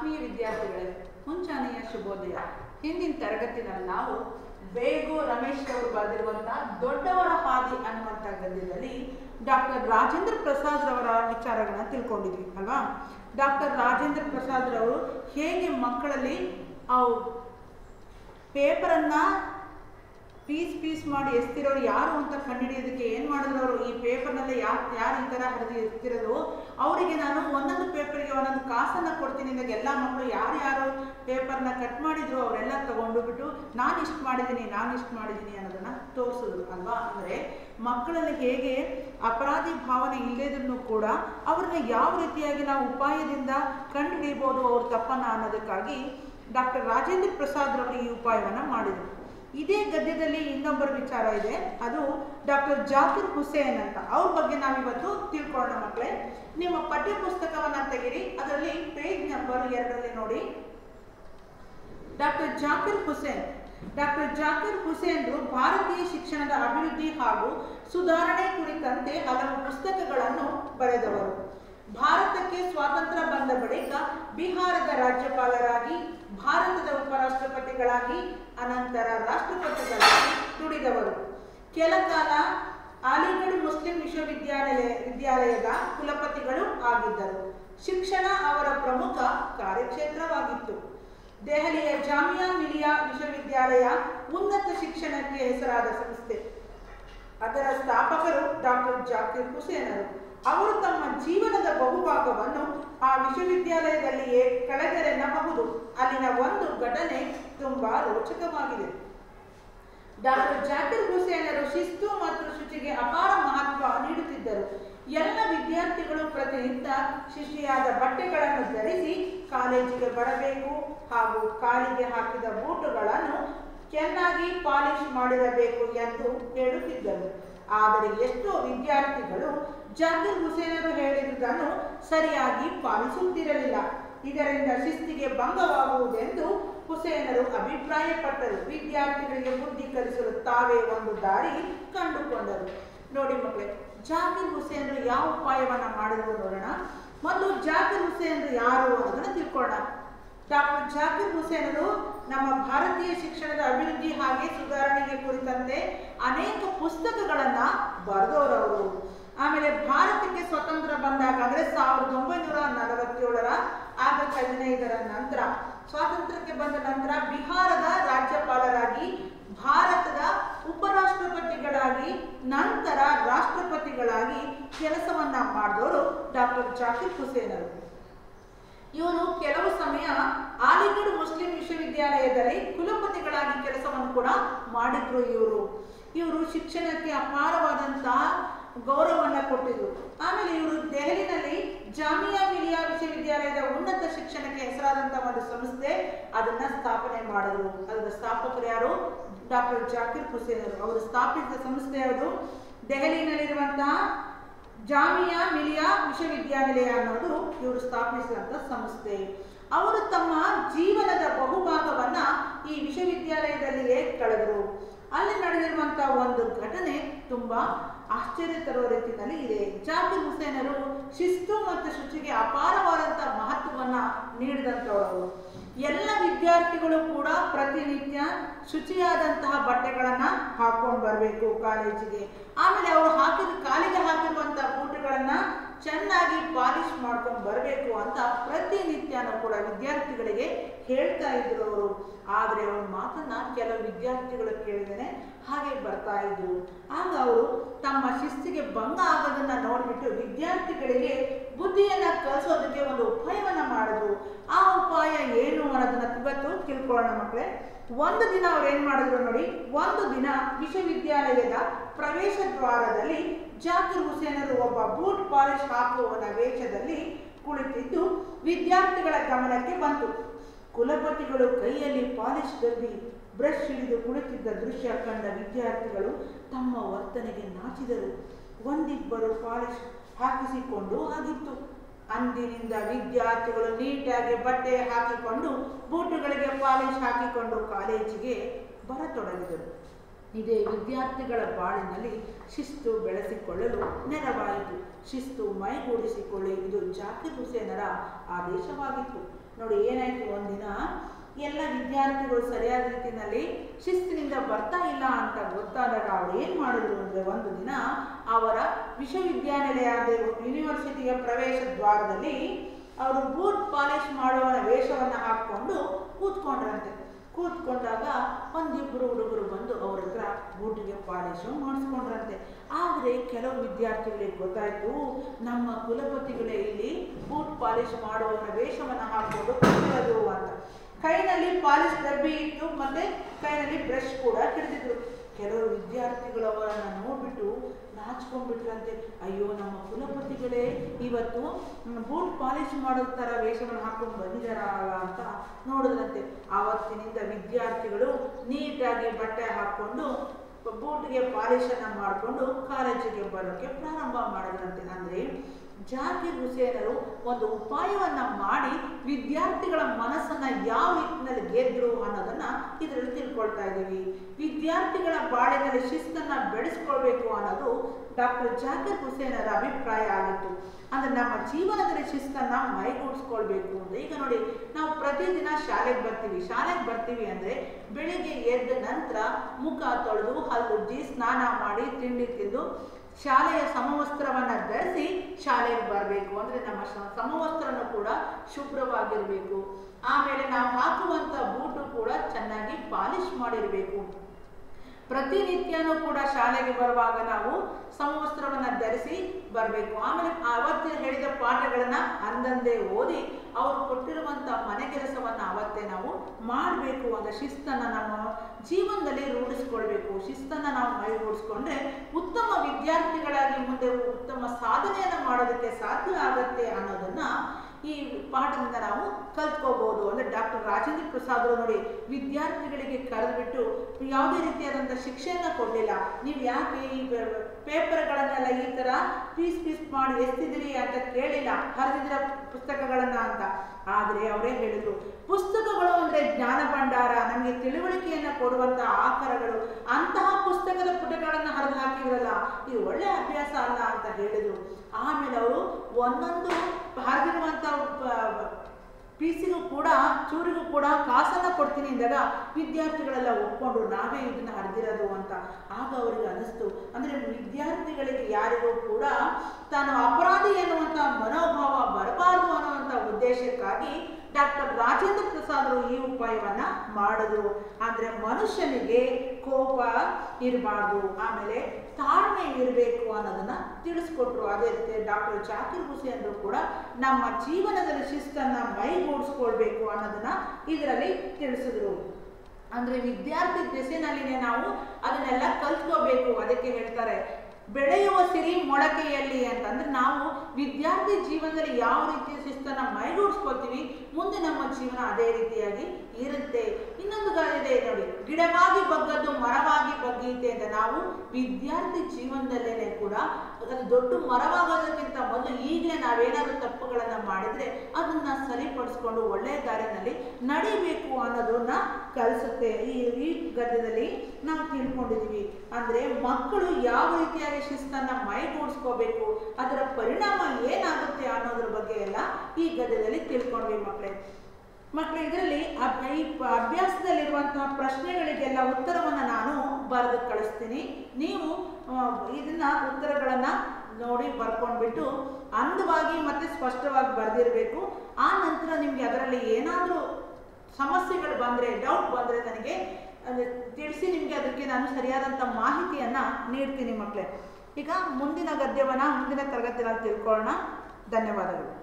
ಆತ್ಮೀಯ ವಿದ್ಯಾರ್ಥಿಗಳೇ ಮುಂಚಾನೆಯ ಶುಭೋದಯ. ಹಿಂದಿನ ತರಗತಿನಲ್ಲಿ ನಾವು ಬೇಗು ರಮೇಶ್ ಅವರು ಬರೆದಿರುವಂತಹ ದೊಡ್ಡವರ ಹಾದಿ ಅನ್ನುವಂಥ ಗದ್ಯದಲ್ಲಿ ಡಾಕ್ಟರ್ ರಾಜೇಂದ್ರ ಪ್ರಸಾದ್ ರವರ ವಿಚಾರಗಳನ್ನ ತಿಳ್ಕೊಂಡಿದ್ವಿ, ಅಲ್ವಾ? ಡಾಕ್ಟರ್ ರಾಜೇಂದ್ರ ಪ್ರಸಾದ್ ರವರು ಹೇಗೆ ಮಕ್ಕಳಲ್ಲಿ ಅವು ಪೇಪರನ್ನ ಪೀಸ್ ಪೀಸ್ ಮಾಡಿ ಎಸ್ತಿರೋರು ಯಾರು ಅಂತ ಕಂಡುಹಿಡಿಯೋದಕ್ಕೆ ಏನು ಮಾಡಿದ್ರು ಅವರು? ಈ ಪೇಪರ್ನಲ್ಲೇ ಯಾರು ಯಾರು ಈ ಥರ ಹರಿದು ಎಸ್ತಿರೋದು ಅವರಿಗೆ ನಾನು ಒಂದೊಂದು ಪೇಪರ್ಗೆ ಒಂದೊಂದು ಕಾಸನ್ನು ಕೊಡ್ತೀನಿ ಅಂದಾಗ ಎಲ್ಲ ಮಕ್ಕಳು ಯಾರು ಪೇಪರ್ನ ಕಟ್ ಮಾಡಿದ್ರು ಅವರೆಲ್ಲ ತಗೊಂಡು ಬಿಟ್ಟು ನಾನು ಇಷ್ಟು ಮಾಡಿದ್ದೀನಿ, ನಾನು ಇಷ್ಟು ಮಾಡಿದ್ದೀನಿ ಅನ್ನೋದನ್ನ ತೋರಿಸಿದ್ರು ಅಲ್ವಾ? ಅಂದರೆ ಮಕ್ಕಳಲ್ಲಿ ಹೇಗೆ ಅಪರಾಧಿ ಭಾವನೆ ಇಲ್ಲದಿದ್ರು ಕೂಡ ಅವ್ರನ್ನ ಯಾವ ರೀತಿಯಾಗಿ ನಾವು ಉಪಾಯದಿಂದ ಕಂಡುಹಿಡಿಯಬಹುದು ಅವ್ರ ತಪ್ಪನ್ನು ಅನ್ನೋದಕ್ಕಾಗಿ ಡಾಕ್ಟರ್ ರಾಜೇಂದ್ರ ಪ್ರಸಾದ್ ರವರು ಈ ಉಪಾಯವನ್ನು ಮಾಡಿದರು. ಇದೇ ಗದ್ಯದಲ್ಲಿ ಇನ್ನೊಬ್ಬರ ವಿಚಾರ ಇದೆ. ಅದು ಡಾಕ್ಟರ್ ಜಾಕಿರ್ ಹುಸೇನ್ ಅಂತ. ಅವ್ರ ಬಗ್ಗೆ ನಾವಿವತ್ತು ತಿಳ್ಕೊಳ್ಳೋಣ ಮಕ್ಕಳೇ. ನಿಮ್ಮ ಪಠ್ಯ ಪುಸ್ತಕವನ್ನ ತೆಗಿರಿ. ಅದರಲ್ಲಿ ಪೇಜ್ ನಂಬರ್ ಎರಡರಲ್ಲಿ ನೋಡಿ. ಡಾಕ್ಟರ್ ಜಾಕಿರ್ ಹುಸೇನ್. ಡಾಕ್ಟರ್ ಜಾಕಿರ್ ಹುಸೇನ್ರು ಭಾರತೀಯ ಶಿಕ್ಷಣದ ಅಭಿವೃದ್ಧಿ ಹಾಗೂ ಸುಧಾರಣೆ ಕುರಿತಂತೆ ಹಲವು ಪುಸ್ತಕಗಳನ್ನು ಬರೆದವರು. ಭಾರತಕ್ಕೆ ಸ್ವಾತಂತ್ರ್ಯ ಬಂದ ಬಳಿಕ ಬಿಹಾರದ ರಾಜ್ಯಪಾಲರಾಗಿ, ಭಾರತದ ಉಪರಾಷ್ಟ್ರಪತಿಗಳಾಗಿ, ಅನಂತರ ರಾಷ್ಟ್ರಪತಿಗಳಾಗಿ ದುಡಿದವರು. ಕೆಲ ಕಾಲ ಅಲಿಗಢ್ ಮುಸ್ಲಿಂ ವಿಶ್ವವಿದ್ಯಾಲಯ, ವಿದ್ಯಾಲಯದ ಕುಲಪತಿಗಳು ಆಗಿದ್ದರು. ಶಿಕ್ಷಣ ಅವರ ಪ್ರಮುಖ ಕಾರ್ಯಕ್ಷೇತ್ರವಾಗಿತ್ತು. ದೆಹಲಿಯ ಜಾಮಿಯಾ ಮಿಲಿಯಾ ವಿಶ್ವವಿದ್ಯಾಲಯ ಉನ್ನತ ಶಿಕ್ಷಣಕ್ಕೆ ಹೆಸರಾದ ಸಂಸ್ಥೆ. ಅದರ ಸ್ಥಾಪಕರು ಡಾಕ್ಟರ್ ಜಾಕಿರ್ ಹುಸೇನರು. ಅವರು ತಮ್ಮ ಜೀವನದ ಬಹುಭಾಗವನ್ನು ಆ ವಿಶ್ವವಿದ್ಯಾಲಯದಲ್ಲಿಯೇ ಕಳೆದರೆನ್ನಬಹುದು ಅಲ್ಲಿನ ಒಂದು ಘಟನೆ ತುಂಬಾ ರೋಚಕವಾಗಿದೆ. ಡಾಕ್ಟರ್ ಜಾಕಿರ್ ಹುಸೇನರು ಶಿಸ್ತು ಮತ್ತು ಶುಚಿಗೆ ಅಪಾರ ಮಹತ್ವ ನೀಡುತ್ತಿದ್ದರು. ಎಲ್ಲ ವಿದ್ಯಾರ್ಥಿಗಳು ಪ್ರತಿನಿತ್ಯ ಶಿಷ್ಯಾದ ಬಟ್ಟೆಗಳನ್ನು ಧರಿಸಿ ಕಾಲೇಜಿಗೆ ಬರಬೇಕು ಹಾಗೂ ಕಾಲಿಗೆ ಹಾಕಿದ ಬೂಟುಗಳನ್ನು ಚೆನ್ನಾಗಿ ಪಾಲಿಶ್ ಮಾಡಿರಬೇಕು ಎಂದು ಹೇಳುತ್ತಿದ್ದರು. ಆದರೆ ಎಷ್ಟೋ ವಿದ್ಯಾರ್ಥಿಗಳು ಜಾಕಿರ್ ಹುಸೇನರು ಹೇಳಿದುದನ್ನು ಸರಿಯಾಗಿ ಪಾಲಿಸುತ್ತಿರಲಿಲ್ಲ. ಇದರಿಂದ ಶಿಸ್ತಿಗೆ ಭಂಗವಾಗುವುದೆಂದು ಹುಸೇನರು ಅಭಿಪ್ರಾಯಪಟ್ಟರು. ವಿದ್ಯಾರ್ಥಿಗಳಿಗೆ ಬುದ್ಧಿ ಕಲಿಸಲು ತಾವೇ ಒಂದು ದಾರಿ ಕಂಡುಕೊಂಡರು. ನೋಡಿ ಮಕ್ಕಳೇ, ಜಾಕಿರ್ ಹುಸೇನರು ಯಾವ ಉಪಾಯವನ್ನು ಮಾಡಿದ್ರು ನೋಡೋಣ. ಮೊದಲು ಜಾಕಿರ್ ಹುಸೇನರು ಯಾರು ಅನ್ನೋದನ್ನ ತಿಳ್ಕೊಳ್ಳೋಣ. ಡಾಕ್ಟರ್ ಜಾಕಿರ್ ಹುಸೇನರು ನಮ್ಮ ಭಾರತೀಯ ಶಿಕ್ಷಣದ ಅಭಿವೃದ್ಧಿ ಹಾಗೆ ಸುಧಾರಣೆಗೆ ಕುರಿತಂತೆ ಅನೇಕ ಪುಸ್ತಕಗಳನ್ನು ಬರೆದವರವರು ಆಮೇಲೆ ಭಾರತಕ್ಕೆ ಸ್ವತಂತ್ರ ಬಂದಾಗ ಅಂದ್ರೆ ಸಾವಿರದ ಒಂಬೈನೂರ ನಲವತ್ತೇಳರ ಆಗಸ್ಟ್ ಹದಿನೈದರ ನಂತರ, ಸ್ವಾತಂತ್ರ್ಯಕ್ಕೆ ಬಂದ ನಂತರ ಬಿಹಾರದ ರಾಜ್ಯಪಾಲರಾಗಿ, ಭಾರತದ ಉಪರಾಷ್ಟ್ರಪತಿಗಳಾಗಿ, ನಂತರ ರಾಷ್ಟ್ರಪತಿಗಳಾಗಿ ಕೆಲಸವನ್ನ ಮಾಡಿದವರು ಡಾಕ್ಟರ್ ಜಾಕಿರ್ ಹುಸೇನರು ಇವರು ಕೆಲವು ಸಮಯ ಅಲಿಗಢ್ ಮುಸ್ಲಿಂ ವಿಶ್ವವಿದ್ಯಾಲಯದಲ್ಲಿ ಕುಲಪತಿಗಳಾಗಿ ಕೆಲಸವನ್ನು ಕೂಡ ಮಾಡಿದ್ರು ಇವರು. ಇವರು ಶಿಕ್ಷಣಕ್ಕೆ ಅಪಾರವಾದಂತಹ ಗೌರವವನ್ನ ಕೊಟ್ಟಿದ್ರು. ಆಮೇಲೆ ಇವರು ದೆಹಲಿನಲ್ಲಿ ಜಾಮಿಯಾ ಮಿಲಿಯಾ ವಿಶ್ವವಿದ್ಯಾಲಯದ ಉನ್ನತ ಶಿಕ್ಷಣಕ್ಕೆ ಹೆಸರಾದಂತಹ ಒಂದು ಸಂಸ್ಥೆ ಅದನ್ನ ಸ್ಥಾಪನೆ ಮಾಡಿದ್ರು. ಅದರ ಸ್ಥಾಪಕರು ಯಾರು? ಡಾಕ್ಟರ್ ಜಾಕಿರ್ ಹುಸೇನ್ ಅವರು. ಸ್ಥಾಪಿಸಿದ ಸಂಸ್ಥೆ ಯಾವುದು? ದೆಹಲಿನಲ್ಲಿರುವಂತಹ ಜಾಮಿಯಾ ಮಿಲಿಯಾ ವಿಶ್ವವಿದ್ಯಾನಿಲಯ ಅನ್ನೋದು ಇವರು ಸ್ಥಾಪಿಸಿದಂಥ ಸಂಸ್ಥೆ. ಅವರು ತಮ್ಮ ಜೀವನದ ಬಹುಭಾಗವನ್ನ ಈ ವಿಶ್ವವಿದ್ಯಾಲಯದಲ್ಲಿಯೇ ಕಳೆದರು. ಅಲ್ಲಿ ನಡೆದಿರುವಂತಹ ಒಂದು ಘಟನೆ ತುಂಬಾ ಆಶ್ಚರ್ಯ ತರುವ ರೀತಿಯಲ್ಲಿ ಇದೆ. ಜಾಕಿರ್ ಹುಸೇನರು ಶಿಸ್ತು ಮತ್ತು ಶುಚಿಗೆ ಅಪಾರವಾದಂತಹ ಮಹತ್ವವನ್ನ ನೀಡಿದಂಥವರು. ಎಲ್ಲ ವಿದ್ಯಾರ್ಥಿಗಳು ಕೂಡ ಪ್ರತಿನಿತ್ಯ ಶುಚಿಯಾದಂತಹ ಬಟ್ಟೆಗಳನ್ನ ಹಾಕೊಂಡು ಬರಬೇಕು ಕಾಲೇಜಿಗೆ. ಆಮೇಲೆ ಅವರು ಹಾಕಿದ ಕಾಲಿಗೆ ಹಾಕಿರುವಂತಹ ಬೂಟುಗಳನ್ನ ಚೆನ್ನಾಗಿ ಪಾಲಿಶ್ ಮಾಡ್ಕೊಂಡು ಬರಬೇಕು ಅಂತ ಪ್ರತಿನಿತ್ಯನೂ ಕೂಡ ವಿದ್ಯಾರ್ಥಿಗಳಿಗೆ ಹೇಳ್ತಾ ಇದ್ರು ಅವರು. ಆದರೆ ಅವ್ರ ಮಾತನ್ನ ಕೆಲವು ವಿದ್ಯಾರ್ಥಿಗಳು ಕೇಳಿದರೆ ಹಾಗೆ ಬರ್ತಾ ಇದ್ರು. ಆಗ ಅವರು ತಮ್ಮ ಶಿಸ್ತಿಗೆ ಭಂಗ ಆಗೋದನ್ನ ನೋಡಿಬಿಟ್ಟು ವಿದ್ಯಾರ್ಥಿಗಳಿಗೆ ಬುದ್ಧಿಯನ್ನ ಕಲಿಸೋದಕ್ಕೆ ಒಂದು ಉಪಾಯವನ್ನ ಮಾಡಿದ್ರು. ಆ ಉಪಾಯ ಏನು ಅನ್ನೋದನ್ನು ಇವತ್ತು ತಿಳ್ಕೊಳ್ಳೋಣ ಮಕ್ಕಳೇ ಒಂದು ದಿನ ಅವ್ರು ಏನು ಮಾಡಿದ್ರು ನೋಡಿ, ಒಂದು ದಿನ ವಿಶ್ವವಿದ್ಯಾಲಯದ ಪ್ರವೇಶ ದ್ವಾರದಲ್ಲಿ ಜಾಕಿರ್ ಹುಸೇನರು ಒಬ್ಬ ಬೂಟ್ ಪಾಲಿಶ್ ಹಾಕುವವನ ವೇಷದಲ್ಲಿ ಕುಳಿತಿದ್ದು ವಿದ್ಯಾರ್ಥಿಗಳ ಗಮನಕ್ಕೆ ಬಂತು. ಕುಲಪತಿಗಳು ಕೈಯಲ್ಲಿ ಪಾಲಿಶ್ ಗರ್ಭಿ ಬ್ರಷ್ ಹಿಡಿದು ಕುಳಿತಿದ್ದ ದೃಶ್ಯ ಕಂಡ ವಿದ್ಯಾರ್ಥಿಗಳು ತಮ್ಮ ವರ್ತನೆಗೆ ನಾಚಿದರು. ಒಂದಿಬ್ಬರು ಪಾಲಿಶ್ ಹಾಕಿಸಿಕೊಂಡು ಆಗಿತ್ತು ಅಂದಿನಿಂದ ವಿದ್ಯಾರ್ಥಿಗಳು ನೀಟಾಗಿ ಬಟ್ಟೆ ಹಾಕಿಕೊಂಡು ಬೂಟುಗಳಿಗೆ ಪಾಲಿಶ್ ಹಾಕಿಕೊಂಡು ಕಾಲೇಜಿಗೆ ಬರತೊಡಗಿದರು. ಇದೇ ವಿದ್ಯಾರ್ಥಿಗಳ ಬಾಳಿನಲ್ಲಿ ಶಿಸ್ತು ಬೆಳೆಸಿಕೊಳ್ಳಲು ನೆರವಾಯಿತು. ಶಿಸ್ತು ಮೈಗೂಡಿಸಿಕೊಳ್ಳಿ. ಇದು ಜಾಕಿರ್ ಹುಸೇನರ ಆದೇಶವಾಗಿತ್ತು. ನೋಡಿ, ಏನಾಯ್ತು ಒಂದಿನ? ಎಲ್ಲ ವಿದ್ಯಾರ್ಥಿಗಳು ಸರಿಯಾದ ರೀತಿಯಲ್ಲಿ ಶಿಸ್ತಿನಿಂದ ಬರ್ತಾ ಇಲ್ಲ ಅಂತ ಗೊತ್ತಾದಾಗ ಅವ್ರು ಏನು ಮಾಡಿದ್ರು ಅಂದರೆ ಒಂದು ದಿನ ಅವರ ವಿಶ್ವವಿದ್ಯಾನಿಲಯ ಯೂನಿವರ್ಸಿಟಿಯ ಪ್ರವೇಶ ದ್ವಾರದಲ್ಲಿ ಅವರು ಬೂಟ್ ಪಾಲಿಶ್ ಮಾಡುವ ವೇಷವನ್ನು ಹಾಕ್ಕೊಂಡು ಕೂತ್ಕೊಂಡ್ರಂತೆ. ಕೂತ್ಕೊಂಡಾಗ ಒಂದಿಬ್ಬರು ಹುಡುಗರು ಬಂದು ಅವ್ರ ಹತ್ರ ಬೂಟಿಗೆ ಪಾಲಿಶು ಮಾಡಿಸ್ಕೊಂಡ್ರಂತೆ. ಆದರೆ ಕೆಲವು ವಿದ್ಯಾರ್ಥಿಗಳಿಗೆ ಗೊತ್ತಾಯಿತು, ನಮ್ಮ ಕುಲಪತಿಗಳೇ ಇಲ್ಲಿ ಬೂಟ್ ಪಾಲಿಶ್ ಮಾಡುವವರ ವೇಷವನ್ನು ಹಾಕೊಂಡು ಕೂತಿರೋದು ಅಂತ. ಕೈನಲ್ಲಿ ಪಾಲಿಶ್ ಡಬ್ಬಿ ಇತ್ತು ಮತ್ತೆ ಕೈನಲ್ಲಿ ಬ್ರಷ್ ಕೂಡ ಹಿಡಿದಿದ್ರು. ಕೆಲವು ವಿದ್ಯಾರ್ಥಿಗಳು ಅವರನ್ನು ನೋಡ್ಬಿಟ್ಟು ನಾಚ್ಕೊಂಡ್ಬಿಟ್ರಂತೆ. ಅಯ್ಯೋ, ನಮ್ಮ ಕುಲಪತಿಗಳೇ, ಇವತ್ತು ಬೂಟ್ ಪಾಲಿಶ್ ಮಾಡೋ ಥರ ವೇಷವನ್ನು ಹಾಕೊಂಡು ಬಂದಿದಾರ ಅಂತ ನೋಡಿದ್ರಂತೆ. ಆವತ್ತಿನಿಂದ ವಿದ್ಯಾರ್ಥಿಗಳು ನೀಟಾಗಿ ಬಟ್ಟೆ ಹಾಕ್ಕೊಂಡು ಬೂಟ್ಗೆ ಪಾಲಿಶನ್ನು ಮಾಡಿಕೊಂಡು ಕಾಲೇಜಿಗೆ ಬರೋಕ್ಕೆ ಪ್ರಾರಂಭ ಮಾಡಿದ್ರಂತೆ. ಅಂದರೆ ಜಾಕಿರ್ ಹುಸೇನರು ಒಂದು ಉಪಾಯವನ್ನ ಮಾಡಿ ವಿದ್ಯಾರ್ಥಿಗಳ ಮನಸ್ಸನ್ನ ಯಾವ ರೀತಿಯಲ್ಲಿ ಗೆದ್ರು ಅನ್ನೋದನ್ನ ಇದರಲ್ಲಿ ತಿಳ್ಕೊಳ್ತಾ ಇದ್ದೀವಿ. ವಿದ್ಯಾರ್ಥಿಗಳ ಬಾಳಿನಲ್ಲಿ ಶಿಸ್ತನ್ನ ಬೆಳೆಸ್ಕೊಳ್ಬೇಕು ಅನ್ನೋದು ಡಾಕ್ಟರ್ ಜಾಕಿರ್ ಹುಸೇನರ ಅಭಿಪ್ರಾಯ ಆಗಿತ್ತು. ಅಂದ್ರೆ ನಮ್ಮ ಜೀವನದಲ್ಲಿ ಶಿಸ್ತನ್ನ ಮೈಗೂಡಿಸ್ಕೊಳ್ಬೇಕು ಅಂತ. ಈಗ ನೋಡಿ, ನಾವು ಪ್ರತಿದಿನ ಶಾಲೆಗೆ ಬರ್ತೀವಿ. ಶಾಲೆಗೆ ಬರ್ತೀವಿ ಅಂದ್ರೆ ಬೆಳಿಗ್ಗೆ ಎದ್ದ ನಂತರ ಮುಖ ತೊಳೆದು ಹಲ್ಲುಜ್ಜಿ ಸ್ನಾನ ಮಾಡಿ ತಿಂಡಿ ತಿಂದು ಶಾಲೆಯ ಸಮವಸ್ತ್ರವನ್ನು ಧರಿಸಿ ಶಾಲೆಗೆ ಬರಬೇಕು. ಅಂದ್ರೆ ನಮ್ಮ ಸಮವಸ್ತ್ರನೂ ಕೂಡ ಶುಭ್ರವಾಗಿರಬೇಕು. ಆಮೇಲೆ ನಾವು ಹಾಕುವಂತ ಬೂಟು ಕೂಡ ಚೆನ್ನಾಗಿ ಪಾಲಿಶ್ ಮಾಡಿರಬೇಕು. ಪ್ರತಿನಿತ್ಯನೂ ಕೂಡ ಶಾಲೆಗೆ ಬರುವಾಗ ನಾವು ಸಮವಸ್ತ್ರವನ್ನ ಧರಿಸಿ ಬರಬೇಕು. ಆಮೇಲೆ ಅವತ್ತೇ ಹೇಳಿದ ಪಾಠಗಳನ್ನ ಅಂದಂದೇ ಓದಿ ಅವರು ಕೊಟ್ಟಿರುವಂತ ಮನೆ ಕೆಲಸವನ್ನ ಅವತ್ತೇ ನಾವು ಮಾಡಬೇಕು. ಅಂತ ಶಿಸ್ತನ್ನು ನಮ್ಮ ಜೀವನದಲ್ಲಿ ರೂಢಿಸ್ಕೊಳ್ಬೇಕು. ಶಿಸ್ತನ್ನು ನಾವು ಮೈಗೂಡಿಸ್ಕೊಂಡ್ರೆ ಉತ್ತಮ ವಿದ್ಯಾರ್ಥಿಗಳಾಗಿ ಮುಂದೆ ಉತ್ತಮ ಸಾಧನೆಯನ್ನ ಮಾಡೋದಕ್ಕೆ ಸಾಧ್ಯ ಆಗುತ್ತೆ ಅನ್ನೋದನ್ನ ಈ ಪಾಠದಿಂದ ನಾವು ಕಲ್ತ್ಕೋಬಹುದು ಅಂದ್ರೆ ಡಾಕ್ಟರ್ ರಾಜೇಂದ್ರ ಪ್ರಸಾದ್ ಅವರು ನೋಡಿ ವಿದ್ಯಾರ್ಥಿಗಳಿಗೆ ಕರೆದುಬಿಟ್ಟು ಯಾವುದೇ ರೀತಿಯಾದಂಥ ಶಿಕ್ಷಣ ಕೊಡಲಿಲ್ಲ. ನೀವು ಯಾಕೆ ಈ ಪೇಪರ್ಗಳನ್ನೆಲ್ಲ ಈ ತರ ಪೀಸ್ ಪೀಸ್ ಮಾಡಿ ಎಸ್ತಿದಿರಿ ಅಂತ ಕೇಳಿಲ್ಲ. ಹರಿದಿದ್ರ ಪುಸ್ತಕಗಳನ್ನ ಅಂತ. ಆದ್ರೆ ಅವರೇ ಹೇಳಿದ್ರು, ಪುಸ್ತಕಗಳು ಅಂದ್ರೆ ಜ್ಞಾನ ಭಂಡಾರ, ನಮಗೆ ತಿಳುವಳಿಕೆಯನ್ನ ಕೊಡುವಂತ ಆಕರಗಳು, ಅಂತಹ ಪುಸ್ತಕದ ಪುಟಗಳನ್ನ ಹರಿದು ಹಾಕಿದ್ರಲ್ಲ, ಇದು ಒಳ್ಳೆ ಅಭ್ಯಾಸ ಅಲ್ಲ ಅಂತ ಹೇಳಿದ್ರು. ಆಮೇಲೆ ಅವರು ಒಂದೊಂದು ಹರಿದಿರುವಂತ ಪೀಸಿಗೂ ಕೂಡ ಚೂರಿಗೂ ಕೂಡ ಕಾಸನ್ನ ಕೊಡ್ತೀನಿ ಅಂದಾಗ ವಿದ್ಯಾರ್ಥಿಗಳೆಲ್ಲ ಒಪ್ಕೊಂಡು ನಾವೇ ಇದನ್ನ ಹರಿದಿರೋದು ಅಂತ ಆಗ ಅವರಿಗೆ ಅನಿಸ್ತು ಅಂದ್ರೆ ವಿದ್ಯಾರ್ಥಿಗಳಿಗೆ ಯಾರಿಗೂ ಕೂಡ ತಾನು ಅಪರಾಧಿ ಎನ್ನುವಂತ ಮನೋಭಾವ ಬರಬಾರದು ಅನ್ನುವಂತ ಉದ್ದೇಶಕ್ಕಾಗಿ ಡಾಕ್ಟರ್ ರಾಜೇಂದ್ರ ಪ್ರಸಾದ್ ಅವರು ಈ ಉಪಾಯವನ್ನ ಮಾಡಿದ್ರು. ಅಂದ್ರೆ ಮನುಷ್ಯನಿಗೆ ಕೋಪ ಇರಬಾರ್ದು, ಆಮೇಲೆ ತಾಳ್ಮೆ ಇರಬೇಕು ಅನ್ನೋದನ್ನ ತಿಳಿಸ್ಕೊಟ್ರು. ಅದೇ ರೀತಿ ಡಾಕ್ಟರ್ ಜಾಕಿರ್ ಹುಸೇನ್ರು ಕೂಡ ನಮ್ಮ ಜೀವನದಲ್ಲಿ ಶಿಸ್ತನ್ನ ಮೈಗೂಡಿಸ್ಕೊಳ್ಬೇಕು ಅನ್ನೋದನ್ನ ಇದರಲ್ಲಿ ತಿಳಿಸಿದ್ರು. ಅಂದ್ರೆ ವಿದ್ಯಾರ್ಥಿ ದೆಸೆನಲ್ಲಿನೇ ನಾವು ಅದನ್ನೆಲ್ಲ ಕಲ್ತ್ಕೋಬೇಕು, ಅದಕ್ಕೆ ಹೇಳ್ತಾರೆ. ಬೆಳೆಯುವ ಸಿರಿ ಮೊಳಕೆಯಲ್ಲಿ ಅಂತಂದ್ರೆ ನಾವು ವಿದ್ಯಾರ್ಥಿ ಜೀವನದಲ್ಲಿ ಯಾವ ರೀತಿಯ ಶಿಸ್ತನ್ನ ಮೈಗೂಡಿಸ್ಕೊಳ್ತೀವಿ, ಮುಂದೆ ನಮ್ಮ ಜೀವನ ಅದೇ ರೀತಿಯಾಗಿ ಇರುತ್ತೆ. ಇನ್ನೊಂದು ಇದೆ ನೋಡಿ, ಗಿಡವಾಗಿ ಬಗ್ಗದ್ದು ಮರವಾಗಿ ಬಗ್ಗೀತೆ ಅಂತ ನಾವು ವಿದ್ಯಾರ್ಥಿ ಜೀವನದಲ್ಲೇನೆ ಕೂಡ ಅದನ್ನು ದೊಡ್ಡ ಮರವಾಗೋದಕ್ಕಿಂತ ಮೊದಲು ಈಗಲೇ ನಾವೇನಾದ್ರೂ ತಪ್ಪುಗಳನ್ನ ಮಾಡಿದ್ರೆ ಅದನ್ನ ಸರಿಪಡಿಸ್ಕೊಂಡು ಒಳ್ಳೆಯ ದಾರಿನಲ್ಲಿ ನಡಿಬೇಕು ಅನ್ನೋದನ್ನ ಕಲಿಸುತ್ತೆ. ಈ ಈ ಗದ್ಯದಲ್ಲಿ ನಾವು ತಿಳ್ಕೊಂಡಿದ್ದೀವಿ. ಅಂದ್ರೆ ಮಕ್ಕಳು ಯಾವ ರೀತಿಯಾಗಿ ಶಿಸ್ತನ್ನು ಮೈಗೂಡಿಸ್ಕೋಬೇಕು, ಅದರ ಪರಿಣಾಮ ಏನಾಗುತ್ತೆ ಅನ್ನೋದ್ರ ಬಗ್ಗೆ ಎಲ್ಲ ಈ ಗದ್ಯದಲ್ಲಿ ತಿಳ್ಕೊಂಡ್ವಿ ಮಕ್ಕಳೇ ಮಕ್ಕಳು ಇದರಲ್ಲಿ ಈ ಅಭ್ಯಾಸದಲ್ಲಿರುವಂತಹ ಪ್ರಶ್ನೆಗಳಿಗೆಲ್ಲ ಉತ್ತರವನ್ನು ನಾನು ಬರೆದು ಕಳಿಸ್ತೀನಿ. ನೀವು ಇದನ್ನ ಉತ್ತರಗಳನ್ನ ನೋಡಿ ಬರ್ಕೊಂಡ್ಬಿಟ್ಟು ಅಂದವಾಗಿ ಮತ್ತೆ ಸ್ಪಷ್ಟವಾಗಿ ಬರೆದಿರಬೇಕು. ಆ ನಂತರ ನಿಮ್ಗೆ ಅದರಲ್ಲಿ ಏನಾದರೂ ಸಮಸ್ಯೆಗಳು ಬಂದರೆ ಡೌಟ್ ಬಂದರೆ ನನಗೆ ಅಂದರೆ ತಿಳಿಸಿ ನಿಮಗೆ ಅದಕ್ಕೆ ನಾನು ಸರಿಯಾದಂಥ ಮಾಹಿತಿಯನ್ನು ನೀಡ್ತೀನಿ ಮಕ್ಕಳೇ ಈಗ ಮುಂದಿನ ಗದ್ಯವನ್ನು, ಮುಂದಿನ ತರಗತಿಯಲ್ಲಿ ತಿಳ್ಕೊಳ್ಳೋಣ. ಧನ್ಯವಾದಗಳು.